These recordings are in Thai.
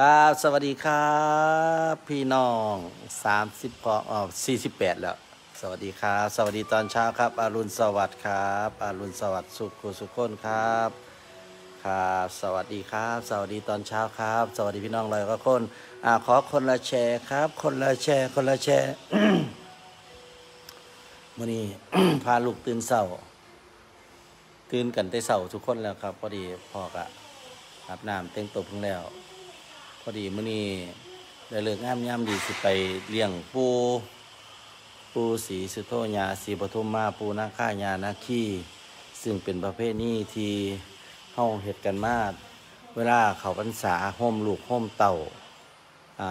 ครับ สวัสดีครับ พี่น้องสามสิบพออ๋อสี่สิบแปดแล้ว สวัสดีครับ สวัสดีตอนเช้าครับอารุณสวัสดิ์ครับอารุณสวัสดิ์สุขุสุขคนครับ ครับ สวัสดีครับ สวัสดีตอนเช้าครับ สวัสดีพี่น้องเลยก็คนอ่าขอคนละแชร์ครับ คนละแชร์ คนละแชร์มื่อนี้พาลูกตื่นเศร้าตื่นกันแต่เศร้าทุกคนแล้วครับพอดีพ่อกะอาบน้ำแต่งตัวเพิ่งแล้ว พอดีมื่อนี้ได้เลิกงามยามดีสิไปเลี้ยงปูปูสีสุโธญาสีปทุมมาปูนาค่ายานาคีซึ่งเป็นประเภทนี้ที่เฮาเฮ็ดกันมาเวลาเขาพรรษาห่มลูกห่มเต่าอ่า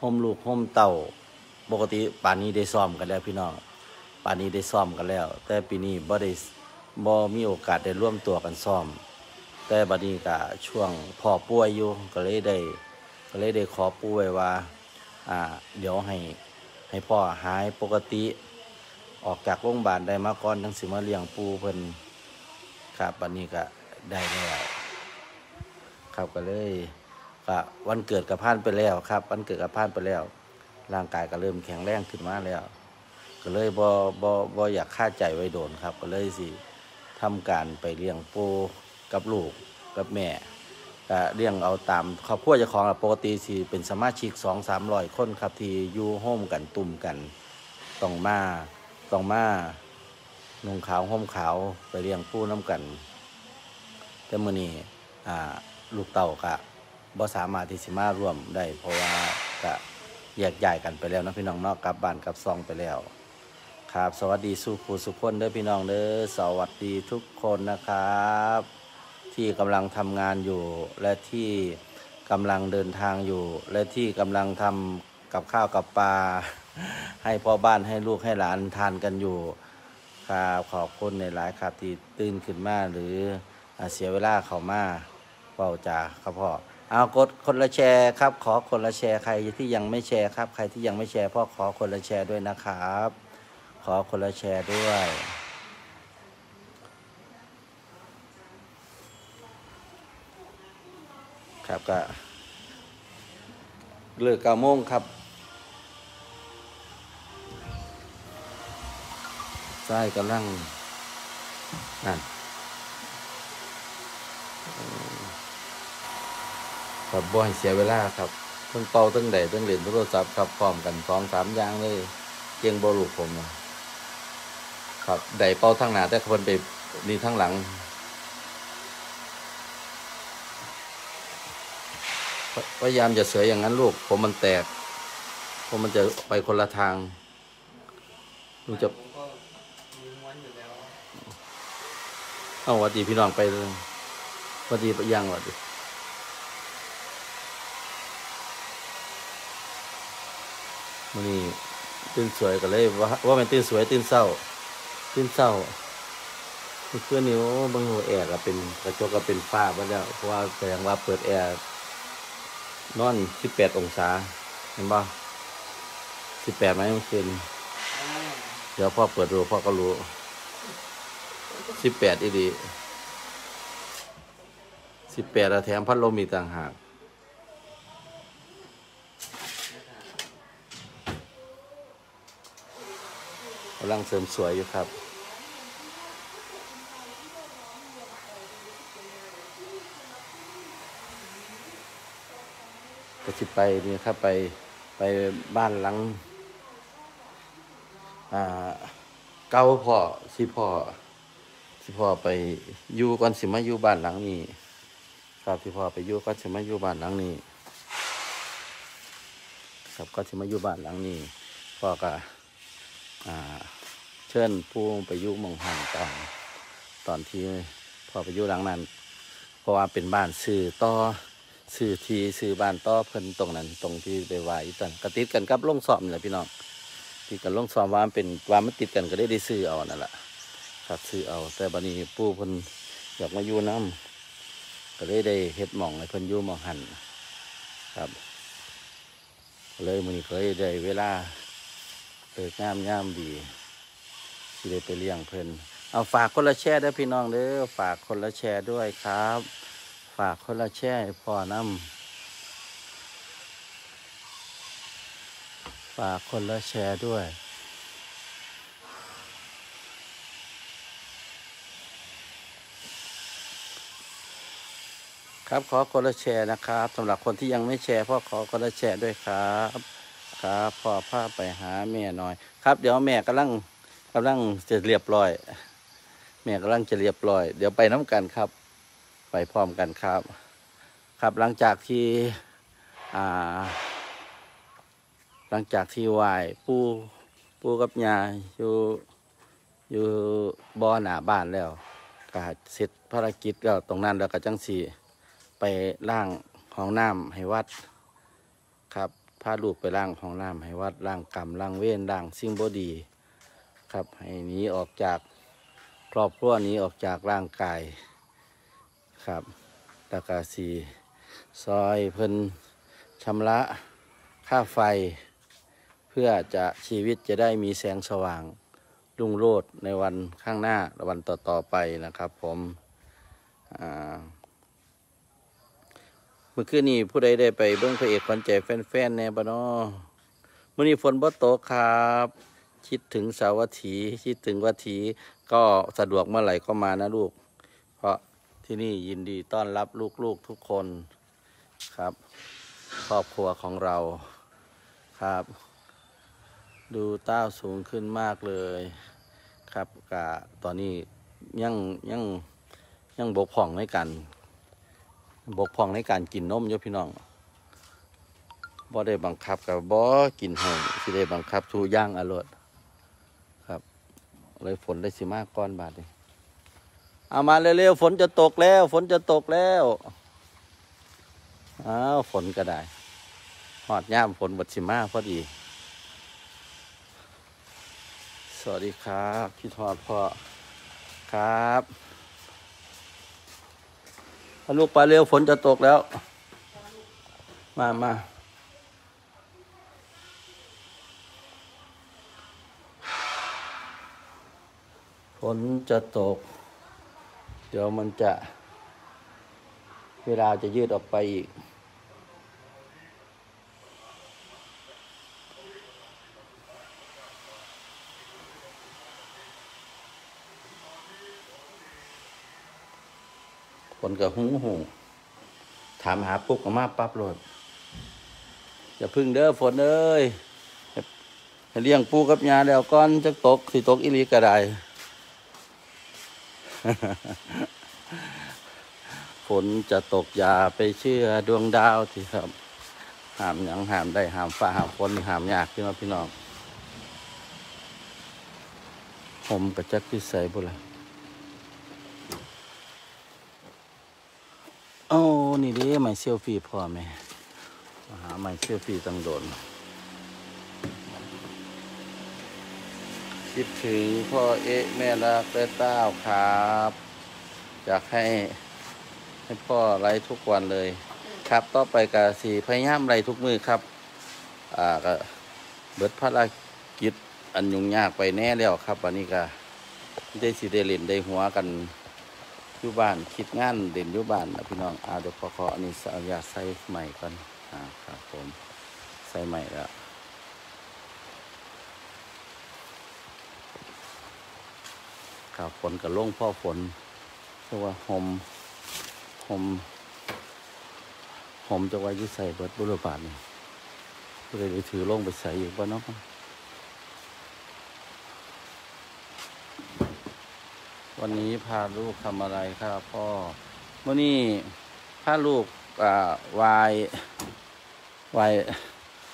ห่มลูกห่มเต่า ปกติป่านนี้ได้ซ้อมกันแล้วพี่น้องป่านนี้ได้ซ้อมกันแล้ว แต่ปีนี้บ่ได้บ่มีโอกาสได้ร่วมตัวกันซ้อม แต่บัดนี้ก็ช่วงพ่อป่วยอยู่ก็เลยได้ก็เลยได้ขอปู่ไว้ว่าอ่า เดี๋ยวให้ให้พ่อหายปกติ ออกจากโรงพยาบาลได้มาก่อนทั้งสิมาเลี้ยงปู่เพิ่นครับบัดนี้ก็ได้แล้วครับก็เลยก็วันเกิดกับผ่านไปแล้วครับ วันเกิดกับผ่านไปแล้ว ร่างกายก็เริ่มแข็งแรงขึ้นมาแล้ว ก็เลยบ่บ่บ่อยากฆ่าใจไว้โดนครับ ก็เลยสิทำการไปเลี้ยงปูกับลูก กับแม่ก็เลี้ยงเอาตามครอบครัวเจ้าของปกติสิเป็นสมาชิกสองสามร้อยคนครับที่อยู่โฮมกันตุ่มกันต้องมาต้องมานุ่งขาวห่มขาวไปเลี้ยงปูน้ำกันแต่มือนี้ลูกเต่ากะบ่สามารถที่สิมาร่วมได้ เพราะว่าก็แยกย้ายกันไปแล้วนะพี่น้องนอกกลับบ้านกลับซองไปแล้ว ครับ สวัสดีสุขูสุขคนเด้อพี่น้องเด้อสวัสดีทุกคนนะครับ ที่กำลังทำงานอยู่ และที่กำลังเดินทางอยู่ และที่กำลังทำกับข้าวกับปลาให้พ่อบ้านให้ลูกให้หลานทานกันอยู่ครับขอบคุณในหลายครับที่ตื่นขึ้นมาหรือเสียเวลาเขามาเป่าจ่าครับพ่อเอากดคนละแชร์ครับ ขอคนละแชร์ใครที่ยังไม่แชร์ครับ ใครที่ยังไม่แชร์พ่อขอคนละแชร์ด้วยนะครับ ขอคนละแชร์ด้วย ครับก็เลิกเก้าโมงครับใช่กำลังนั่นครับบ่ให้เสียเวลาครับทั้งเป่าทั้งใดทั้งเล่นโทรศัพท์ครับพร้อมกันสองสามอย่างเลยเกียงบอลูกผมอะครับใดเป่าทั้งหน้าแต่คนไปนี่ทั้งหลัง พยายามจะเสยอย่างนั้นลูก ผมมันแตก ผมมันจะไปคนละทางลูกจะเอาวัดดีพี่น้องไปเลยวัดดีไปยังหวัดดีมันนี่ตื่นสวยกันเลยว่าว่ามันตื่นสวยตื่นเศร้า ตื่นเศร้าเพื่อนนี่โอ้บางหัวแอร์ก็เป็นกระจกก็เป็นฝ้าไปแล้วเพราะว่าแสดงว่าเปิดแอร์ นอนสิบแปดองศา เห็นป่ะสิบแปดไหมเมื่อคืนเดี๋ยวพ่อเปิดดูพ่อก็รู้สิบแปดอีดีสิบแปดแถมพัดลมอีกต่างหากกำลังเสริมสวยอยู่ครับ ก็สิไปนี่ครับไปไปบ้านหลังอ่าเก้าพ่อสิพ่อสิพ่อไปอยู่ก่อนสิมาอยู่บ้านหลังนี้ครับสิพ่อไปอยู่ก่อนสิมาอยู่บ้านหลังนี้ ครับก็สิมาอยู่บ้านหลังนี้พ่อก็อ่าเชิญผู้ไปอยู่มองหันตอนตอนที่พ่อไปอยู่หลังนั้น เพราะว่าเป็นบ้านซื้อต่อ ซื้อที่ซื้อบ้านต่อเพิ่นตรงนั้น ตรงที่ไปไหวตันกระติดกันกับลงสอบนี่แหละพี่น้องที่กันลงสอบว่ามันเป็นว่ามันติดกันก็ได้ได้ซื้อเอานั่นแหละครับซื้อเอา แต่บัดนี้ปู่เพิ่นอยากมาอยู่น้ำก็เลยได้เฮ็ดหม่องให้เพิ่นอยู่หม่องหันครับเลยมื้อนี้ก็เลยได้เวลาเปิดงามงามดีที่ได้ไปเลี้ยงเพิ่นเอาฝากคนละแชร์ด้อพี่น้องเด้อฝากคนละแชร์ด้วยครับ ฝากคนละแช่ใพ่อน้ำฝากคนละแชร์ด้วย ครับขอคนละแชร์นะครับสำหรับคนที่ยังไม่แชร์พ่อขอคนละแชร์ด้วยครับครับพ่อพาไปหาแม่หน่อย ครับ เดี๋ยวแม่กำลังกำลังจะเรียบร้อย แม่กำลังจะเรียบร้อย เดี๋ยวไปน้ำกันครับ ไปพร้อมกันครับ ครับหลังจากที่อ่า หลังจากที่ไหว้ปูปูกับยาอยู่อยู่บ่อหน้าบ้านแล้วก็เสร็จภารกิจก็ตรงนั้นแล้วก็จังสีไปล่างห้องน้ำให้วัดครับพาลูกไปล่างห้องน้ำให้วัดล่างกรรมล่างเว้นล่างสิ่งบดี ครับให้หนีออกจากครอบครัวนี้ออกจากร่างกาย ครับแล้วก็สีซอยเพิ่นชำระค่าไฟ เพื่อจะชีวิตจะได้มีแสงสว่างรุ่งโรจน์ในวันข้างหน้าและวันต่อๆไปนะครับผมเมื่อคืนนี้ผู้ใดได้ไปเบิ้งพระเอกคอนใจแฟนๆแน่บเนอมื่อนี้ฝนบ่ตกครับ คิดถึงสาวัตถีคิดถึงวัตถีก็สะดวกเมื่อไหร่ก็มานะลูก เพราะ ที่นี่ยินดีต้อนรับลูกๆทุกคนครับ ครอบครัวของเราครับ ดูเต้าสูงขึ้นมากเลยครับกะตอนนี้ยังยังยังบกพร่องในการบกพร่องในการกินนมอยพี่น้องบ่ได้บังคับกับบ่กินให้สิได้บังคับทูย่างอรดครับ เลยฝนได้สิมากก้อนบาดนี้ เอามาเร็วๆฝนจะตกแล้ว ฝนจะตกแล้วอ้าวฝนก็ได้หอดย่ามฝนบดสิมาพอดี สวัสดีครับพี่ทอดพ่อครับลูกไปเร็วฝนจะตกแล้ว มามาฝนจะตก เดี๋ยวมันจะ เวลาจะยืดออกไปอีก คนกับหูหูถามหาปุ๊บก็มาปั๊บโหลดอย่าพึ่งเด้อฝนเอ้ยเลี้ยงปูกับยาแล้วก้อนจะตกสิตกอีลีก็ได้ ฝนจะตกอย่าไปเชื่อดวงดาวที่ครับห้ามยังห้ามได้ห้ามฟ้าห้ามฝนห้ามยากพี่น้องพี่น้องผมกับจักพิสัยบุละโอ้นี่ด้ไม่เซลฟี่พ่อแม่มหาไม่เซลฟี่ตั้งโดน คิดถึงพ่อเอ๊ะแม่รักและเต้าครับ อยากให้ให้พ่อไลฟ์ทุกวันเลย ครับต่อไปกาสีพยายามไลฟ์ทุกมือครับ อ่าก็เบิดภารกิจอันยุ่งยากไปแน่แล้วครับวันนี้ก็ได้สิได้เล่นได้หัวกันอยู่บ้านคิดงานเด่นอยู่บ้านนะพี่น้องอาเดี๋ยวขอขออันนี้อนุญาตใส่ใหม่ก่อนอ่าครับผมใส่ใหม่แล้ว ครับฝนกับลงพ่อฝนเพราะว่าหมหมหมจะไว้ยุใส่เบิดบุรบาทนี่ก็เลยได้ถือลงไปใส่อยู่บ้านนาะวันนี้พาลูกทำอะไรครับพ่อวันนี้พาลูกอ่าวายวาย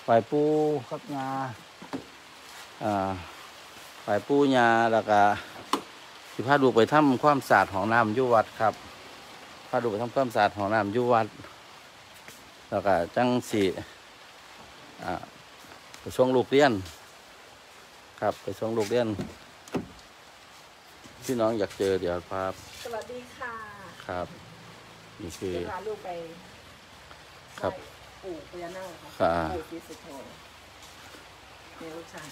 วายปูครับงาอ่าวายปูยาแล้วก็ สิพาลูกไปทำความสะอาดของน้ำอยุวัดครับพาลูกไปทำความสะอาดของน้ำอยุวัด แล้วก็จังสีอ่าไปส่งลูกเรียน ครับไปส่งลูกเรียนพี่น้องอยากเจอเดี๋ยวพาสวัสดีค่ะ ครับนี่คือจะพาลูกไปครับไหว้ปู่พญานาคครัค่ะบปู่ศรีสุโธเนี่ยลูกชาย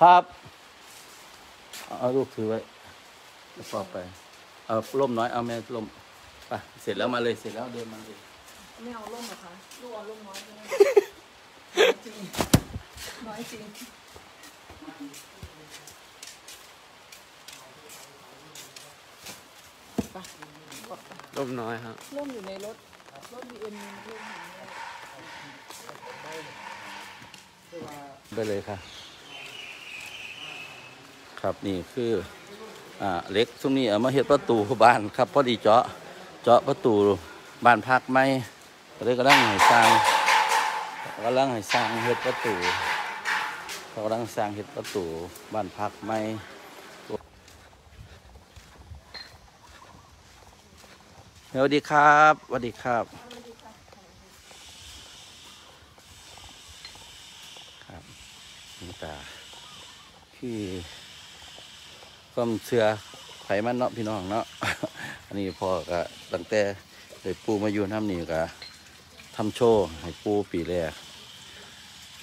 ครับ เอาลูกถือไว้แล้วพอไปเอาล่มน้อยเอาแม่ล่มไปเสร็จแล้วมาเลยเสร็จแล้วเดินมาเลยไม่เอาร่มเหรอคะลูกเอาร่มน้อยใช่ไหมจริงน้อยจริงไปกดไปลมน้อยครับร่มอยู่ในรถรถบีเอ็มมีร่มอยู่ในรถไปเลยค่ะ ครับนี่คืออ่าเล็กซุ้มนี้เอามาเฮ็ดประตูบ้านครับพอดีเจาะเจาะประตูบ้านพักไม่ก็เลยกำลังให้สร้างกำลังให้สร้างเฮ็ดประตูเขากำลังสร้างเฮ็ดประตูบ้านพักไม่สวัสดีครับสวัสดีครับครับนี่ตาคือ ความเชื่อไผมันเนาะพี่น้องเนาะ อันนี้พ่อก็ตั้งแต่เลยปูมาอยู่น้ำนี่ก็ทำโชว์ให้ปูปีแรก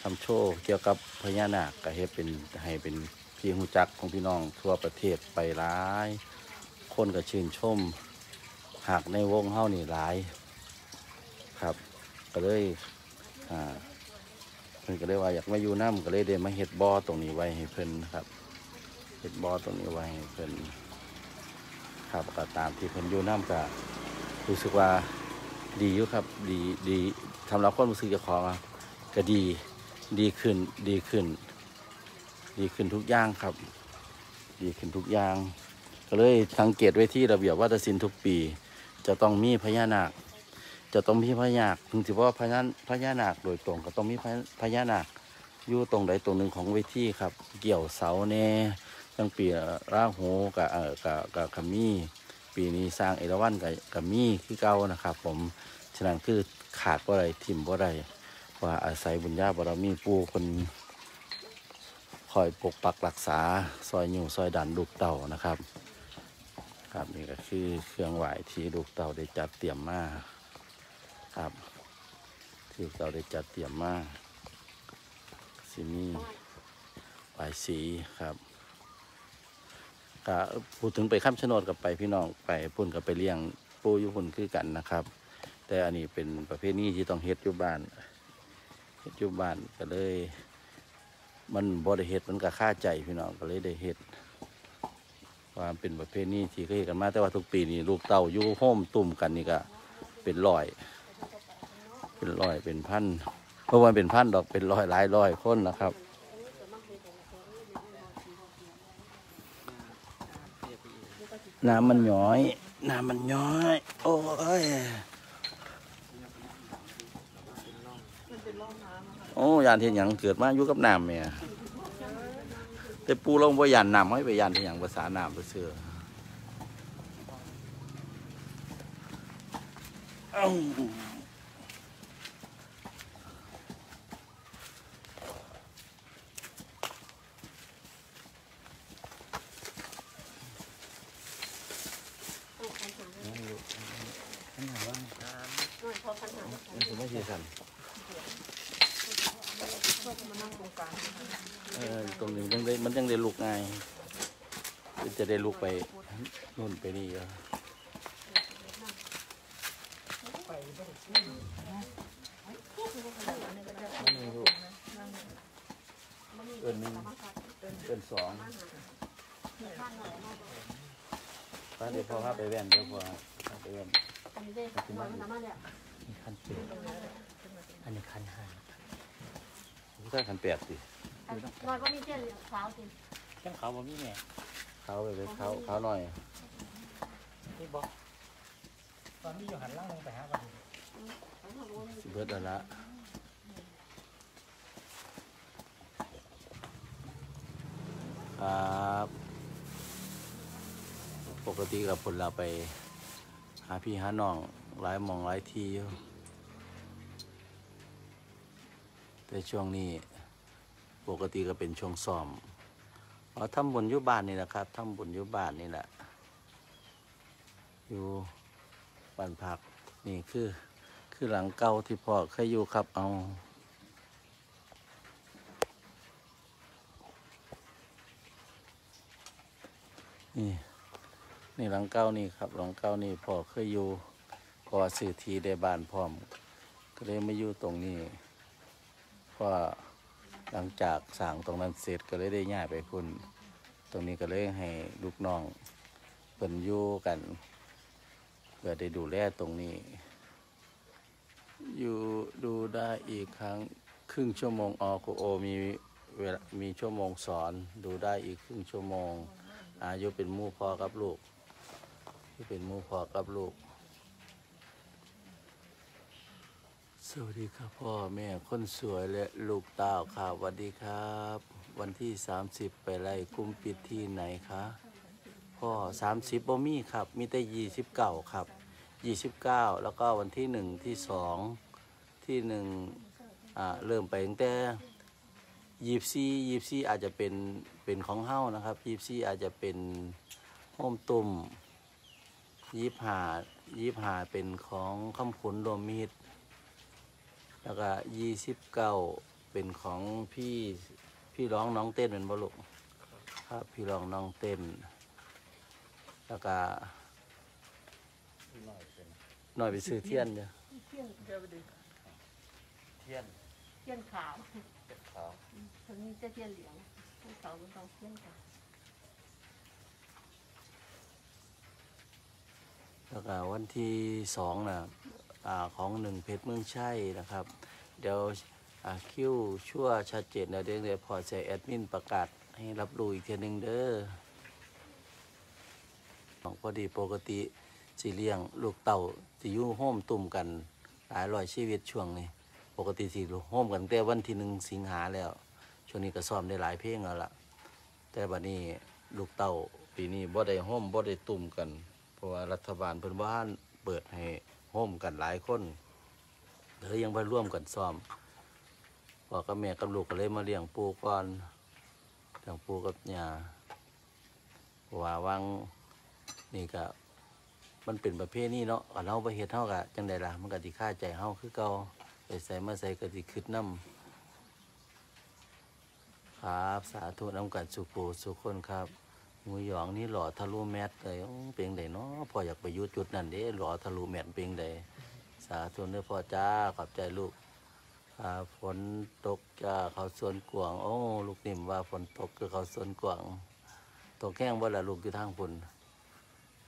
ทำโชว์เกี่ยวกับพญานาคก็ให้เป็นให้เป็นพี่หูจักของพี่น้องทั่วประเทศไปหลาย คนก็ชื่นชมหากในวงเฮ้านี่หลายครับ ก็เลยอ่าเพิ่นก็เลยว่าอยากมาอยู่น้ำก็เลยได้มาเฮ็ดบ่อตรงนี้ไว้ให้เพิ่นครับ เฮ็ดบอตรงนี้ไว้เพิ่นครับก็ตามที่เพิ่นอยู่น้ำก็รู้สึกว่าดีอยู่ครับ ดีดีสำหรับความรู้สึกจ้าของก็ดีดีขึ้นดีขึ้น ดีขึ้นทุกอย่างครับ ดีขึ้นทุกอย่าง ก็เลยสังเกตไว้ที่ระเบียบวัฒนศิลป์ทุกปี จะต้องมีพญานาค จะต้องมีพญานาคถึงถือว่าพญานพญานาคโดยตรงก็ต้องมีพญพญานาคอยู่ตรงใดตรงหนึ่งของเวทีครับ เกี่ยวเสาแน่ ตั้งปีราหูกับเอ่อกับกับขมีปีนี้สร้างเอราวัณกับกับมีคือเก่านะครับ ผมฉะนั้นคือขาดบ่ได้ทิมบ่ได้ว่าอาศัยบุญญาบารมีปู่คนคอยปกปักรักษาซอยอยู่ซอยดันลูกเต่านะครับ ครับนี่ก็คือเครื่องไหวที่ลูกเต่าได้จัดเตรียมมาครับที่เราได้จัดเตรียมมาสิมีปลายสีครับ ก็พูดถึงไปข้ามชนดกับไปพี่น้องไปพุ่นกับไปเลี้ยงปูอยุพุ่นคือกันนะครับ แต่อันนี้เป็นประเภทนี้ที่ต้องเฮ็ดอยู่บ้านเฮ็ดอยู่บ้านก็เลย มันบ่ได้เฮ็ดมันก็ค่าใจพี่น้องก็เลยได้เฮ็ดว่ามเป็นประเภทนี้ที่เคยเฮ็ดกันมาแต่ว่าทุกปีนี่ลูกเต่าอยู่โฮมตุ่มกันนี่ก็เป็นร้อย เป็นร้อยเป็นพันเพราะว่าเป็นพันดอกเป็นร้อยหลายร้อยคนนะครับ น้ำมันย้อย น้ำมันย้อย โอ้ยโอ้ยานเทียนหยังเกิดมาอยู่กับน้ำเนี่ยแต่ปูลงว่ายานน้ำให้ไปยานเทียนหยังภาษาน้ำไปเสือเอ้า พอปัญหา มันจะไม่ใช่สัน ชอบมานั่งตรงกลาง เออตรงนี้มันได้มันยังได้ลุกง่ายมันจะได้ลุกไปนู่นไปนี่ก็ เอินหนึ่งเอินสองตอนเดี๋ยวพอพาไปแว่นเดี๋ยวพอพาไปแว่นอันนี้ได้วันเนี่ยนี่คันเจ็อันนี้คันห้าถ้าขันแปดสิน้อนก็มีเจ้าสาวสิเครื่องเขาบ่มีแม่เขาไปเลยขาเขาวหน่อยนี่บอกตอนนี้อยู่หันล่างลงไปหากัน สิเบิดแล้วละครับ ปกติกับผลเราไป หาพี่หาน้องหลายมองหลายทีอยู่แต่ช่วงนี้ปกติก็เป็นช่วงซ้อมอ๋อทำบุญยู่บ้านนี่แหละครับทำบุญยู่บ้านนี่แหละ อยู่บ้านพักนี่คือ คือหลังเก่าที่พ่อเคยอยู่ครับเอานี่นี่หลังเก่านี่ครับหลังเก่านี่พ่อเคยอยู่พอสื่อทีได้บ้านพร้อมเลยมาอยู่ตรงนี้เพราะหลังจากสั่งตรงนั้นเสร็จก็เลยได้ย้ายไปพุ่น ตรงนี้ก็เลยให้ลูกน้องเพิ่นอยู่กันเพื่อได้ดูแลตรงนี้ อยู่ดูได้อีกครั้งครึ่งชั่วโมงออโอมีเวลามีชั่วโมงสอน ดูได้อีกครึ่งชั่วโมง อายุเป็นมู่พ่อกับลูกที่เป็นมู่พ่อกับลูก สวัสดีครับพ่อแม่คนสวยและลูกเต้าครับสวัสดีครับ วันที่ 30 ไปไล่กุมปิดที่ไหนคะพ่อ30บ่มีครับ มีแต่29ครับ 29แล้วก็วันที่1ที่2ที่1อ่าเริ่มไปตั้งแต่ยีบซี่ยีบซี่อาจจะเป็นเป็นของเฮ้านะครับยีบซี่อาจจะเป็นโฮมตุ่มยีบหายีบหาเป็นของคำขุนรวมมิตรแล้วก็ยี่สิบเก้าเป็นของพี่พี่ร้องน้องเต้นเป็นบลุกครับพี่ร้องน้องเต้นแล้วก็ หน่อยไปซื้อเทียนจ้ะเที่ยงเดี๋ยวไปดูเทียนเที่ยงขาวขาวตรงนี้จะเที่ยงเหลืองเที่ยงขาวเป็นต้องเที่ยงขาวแล้วก็วันที่สองนะอ่าของหนึ่งเพชรเมืองชัยนะครับ เดี๋ยวอ่าคิวชั่วชัดเจนแล้วเดี๋ยวเดี๋ยวพอใส่แอดมินประกาศให้รับรู้อีกทีหนึ่งเด้อของพอดีปกติ สีเลี้ยง ลูกเต่าสิอยู่โฮมตุ่มกันหลายร้อยชีวิตช่วงนี้ ปกติสิโฮมกันแต่วันที่หนึ่งสิงหาแล้ว ช่วงนี้ก็ซ้อมได้หลายเพลงแล้วล่ะ แต่บัดนี้ลูกเต่าปีนี้บ่ได้โฮมบ่ได้ตุ่มกัน เพราะว่ารัฐบาลเพิ่นบ่ทันเปิดให้โฮมกันหลายคนเลยยังบ่ร่วมกันซ้อมพ่อกับแม่กับลูกก็เลยมาเลี้ยงปูก่อนเลี้ยงปูกับยาเพราะว่าวังนี่ก็ มันเป็นประเภทนี้เนาะก็เราไปเฮ็ดเฮาก็จังไดล่ะมันก็สิค่าใจเฮาคือเก่าไปใส่มาใส่ก็สิคิดนํครับสาธุนำกันสุขูสุขคนครับหมูหยองนี่หล่อทะลุแมทเลยเป็นไดเนาะพออยากไปยุจุดนั่นเด้หล่อทะลุแมทเป็นไดสาธุเด้อพ่อจ้าขอบใจลูกฝนตกจ้าเขาสวนกวางโอ้ลูกนิ่มว่าฝนตกคือเขาสวนกวางตกแห้งบ่ล่ะลูกอยู่ทางพุ่น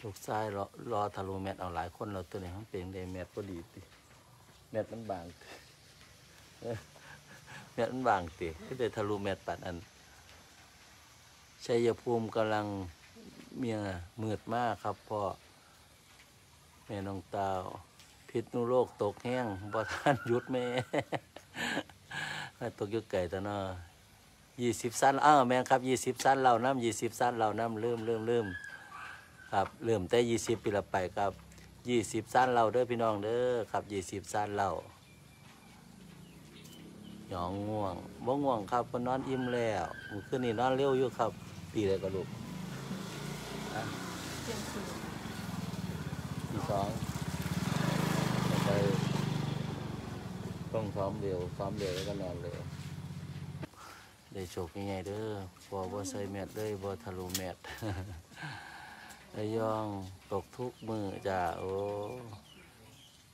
ลูกชายรอรอทะลุแมทเอาหลายคนเราตัวนี้มันเป็นไดแมทพอดีติแมทมันบางเอ้อแมทมันบางติก็ได้ทะลุแมทปานอันชัยภูมิกำลังเมียมืดมากครับพ่อแม่น้องตาวพิษนุโรคตกแห้งบ่ท่านหยุดแม่ตกยุกไก่ตะเนาะยี่สิบสั้นอ้าวแม่ครับยี่สิบสั้นเราน้ำยี่สิบสั้นเราน้ำเริ่มเริ่มเริ่ม ครับเริ่มแต่ยี่สิบปีละไปครับยี่สิบสั้นเราเด้อพี่น้องเด้อครับยี่สิบสั้นเราหยองง่วงบ่ง่วงครับเพนนอนอิ่มแล้วมื้อคืนนี้นอนเร็วอยู่ครับ ปีอะไรก็ลูกอะเที่ยงคืนปีสองไปต้องซ้อมเร็วซ้อมเร็วแล้วก็นอนเร็วได้โชคยังไงเด้อพอบ่ใส่แมทเลยบ่ทะลุแมท ระยองตกทุกมือจ้าโอ้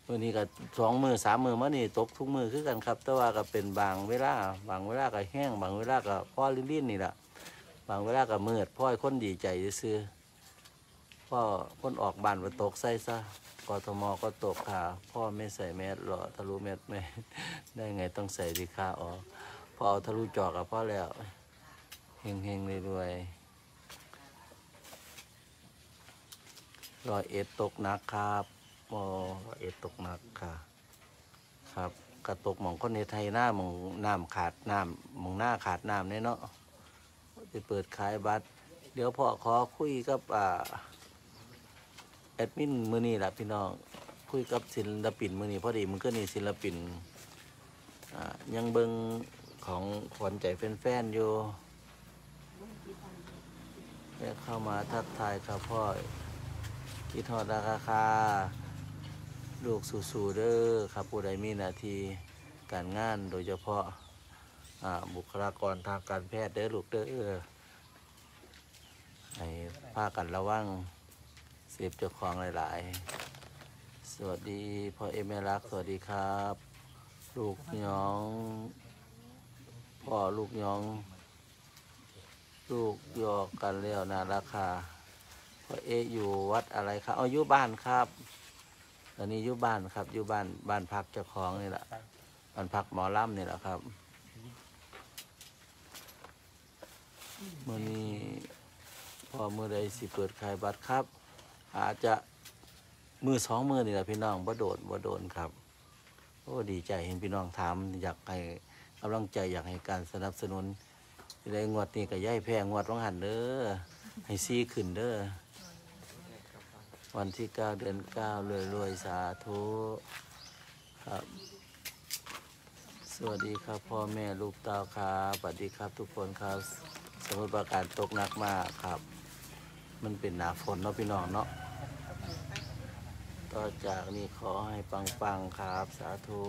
มือนี้ก็สองมือสามมือมานี่ตกทุกมือคือกันครับ แต่ว่าก็เป็นบางเวลาบางเวลาก็แห้ง บางเวลาก็พ่อลิ้นๆนี่แหละบางเวลาก็มืดพ่อให้คนดีใจซื้อพ่อคนออกบานไปตกใส่ซะกทมก็ตกขาพ่อไม่ใส่แมสหรอทะลุแมสไม่ได้ไงต้องใส่ดีค่าอ๋อพอเอาทะลุจอกับพ่อแล้วเฮงเฮงๆรวย รอยเอ็ดตกหนักครับโอ้รอยเอ็ดตกหนักค่ะ ครับ กระตกหมองคนในไทยหน้าหมองน้ำขาดน้ำหมองหน้าขาดน้ำเนี่ยเนาะจะเปิดขายบัตร เดี๋ยวพ่อขอคุยกับอ่าแอดมินมือนี่แหละพี่น้องคุยกับศิลปินมือนี่พอดีมันก็นี่ศิลปินอ่ายังเบิงของขวัญใจแฟนๆอยู่แวะเข้ามาทักทายครับพ่อ คิดทอดราคาคาลูกสู่ๆเด้อครับผู้ใดมีหน้าที่การงานโดยเฉพาะบุคลากรทางการแพทย์เด้อลูกเด้อให้พากันระวังเสพเจ้าของหลาย ๆ สวัสดีพ่อเอเมรักสวัสดีครับ ลูกหยอง พ่อลูกหยอง ลูกหยอกกันแล้วนะราคา พ่อเออยู่วัดอะไรครับเอาอยู่บ้านครับ ตอนนี้อยู่บ้านครับอยู่บ้านบ้านพักเจ้าของนี่แหละบ้านพักหมอล่ำนี่แหละครับมื่อนี้พอมือใดสิเปิดขายบัตรครับ อาจจะมือสองมือนี่แหละพี่น้องบ่โดดบ่โดนครับโอ้ดีใจเห็นพี่น้องถามอยากให้กำลังใจอยากให้การสนับสนุนได้งวดนี้ก็ย่ายแพงงวดวังหันเด้อให้ซีขึ้นเด้อ วันที่เก้าเดือนเก้ารวยรวยสาธุครับ สวัสดีครับพ่อแม่ลูกเต้าครับสวัสดีครับทุกคนครับ สมุทรปราการตกหนักมากครับ มันเป็นหนาฝนเนาะพี่น้องเนาะต่อจากนี้ขอให้ปังๆครับ สาธุ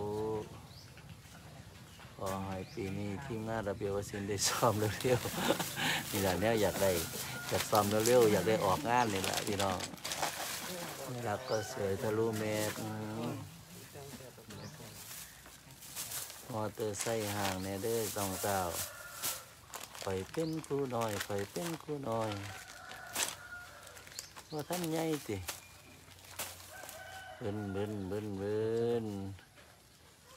ขอให้ปีนี้ทีมงานระเบียบวสินได้ซ้อมเร็วๆนี่แหละเนี่ยอยากได้อยากซ้อมเร็วๆอยากได้ออกงานนี่แหละพี่น้อง รักก็สวยทะลุเมตรมอเตอร์ไซค์ห่างแน่เด้อสองเจ้าไปเป็นครูน้อยไปเป็นครูน้อยว่าท่านใหญ่ติเบิ้นเบิ้นเบิ้นเบิ้น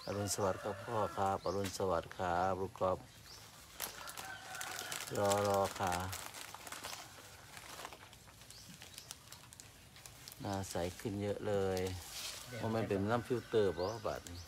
อรุณสวัสดิ์ครับพ่อครับอรุณสวัสดิ์ครับลูกกอบรอรอขา หน้าใสขึ้นเยอะเลยเพราะมันเป็นน้ำฟิลเตอร์บอกว่าบัดนี้